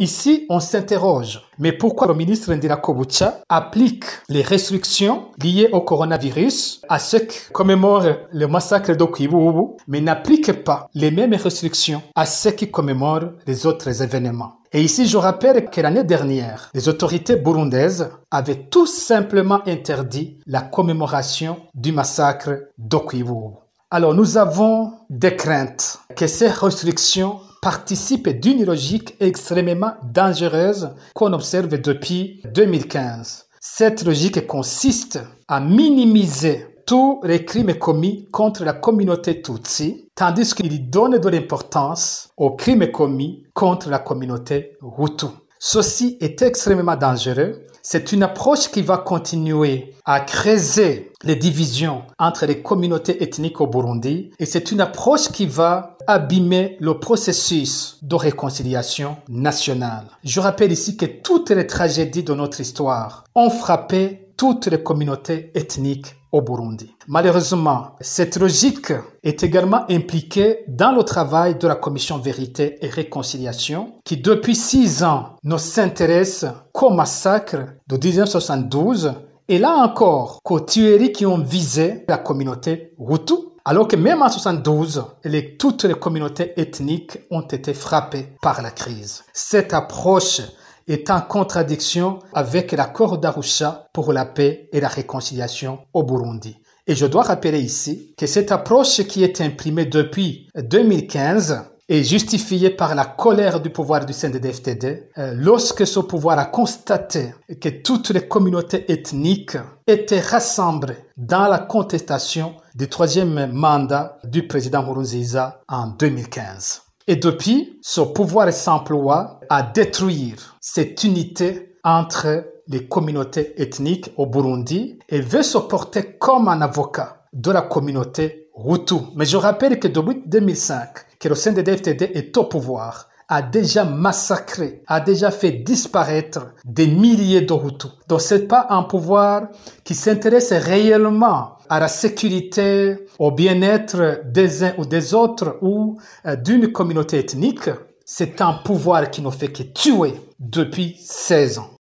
Ici, on s'interroge, mais pourquoi le ministre Ndira Kobucha applique les restrictions liées au coronavirus à ceux qui commémorent le massacre d'Okibubu, mais n'applique pas les mêmes restrictions à ceux qui commémorent les autres événements? Et ici, je rappelle que l'année dernière, les autorités burundaises avaient tout simplement interdit la commémoration du massacre d'Okibu. Alors, nous avons des craintes que ces restrictions participent d'une logique extrêmement dangereuse qu'on observe depuis 2015. Cette logique consiste à minimiser tous les crimes commis contre la communauté Tutsi, tandis qu'il donne de l'importance aux crimes commis contre la communauté Hutu. Ceci est extrêmement dangereux. C'est une approche qui va continuer à creuser les divisions entre les communautés ethniques au Burundi et c'est une approche qui va abîmer le processus de réconciliation nationale. Je rappelle ici que toutes les tragédies de notre histoire ont frappé toutes les communautés ethniques au Burundi. Malheureusement, cette logique est également impliquée dans le travail de la Commission Vérité et Réconciliation, qui depuis six ans ne s'intéresse qu'au massacre de 1972 et là encore qu'aux tueries qui ont visé la communauté Hutu, alors que même en 72, les, toutes les communautés ethniques ont été frappées par la crise. Cette approche est en contradiction avec l'accord d'Arusha pour la paix et la réconciliation au Burundi. Et je dois rappeler ici que cette approche qui est imprimée depuis 2015 est justifiée par la colère du pouvoir du CNDD-FTD euh, lorsque ce pouvoir a constaté que toutes les communautés ethniques étaient rassemblées dans la contestation du troisième mandat du président Nkurunziza en 2015. Et depuis, ce pouvoir s'emploie à détruire cette unité entre les communautés ethniques au Burundi et veut se porter comme un avocat de la communauté Hutu. Mais je rappelle que depuis 2005, que le CNDD-FTD est au pouvoir, a déjà massacré, a déjà fait disparaître des milliers de Hutus. Donc c'est pas un pouvoir qui s'intéresse réellement à la sécurité, au bien-être des uns ou des autres ou euh, d'une communauté ethnique. C'est un pouvoir qui ne fait que tuer depuis 16 ans.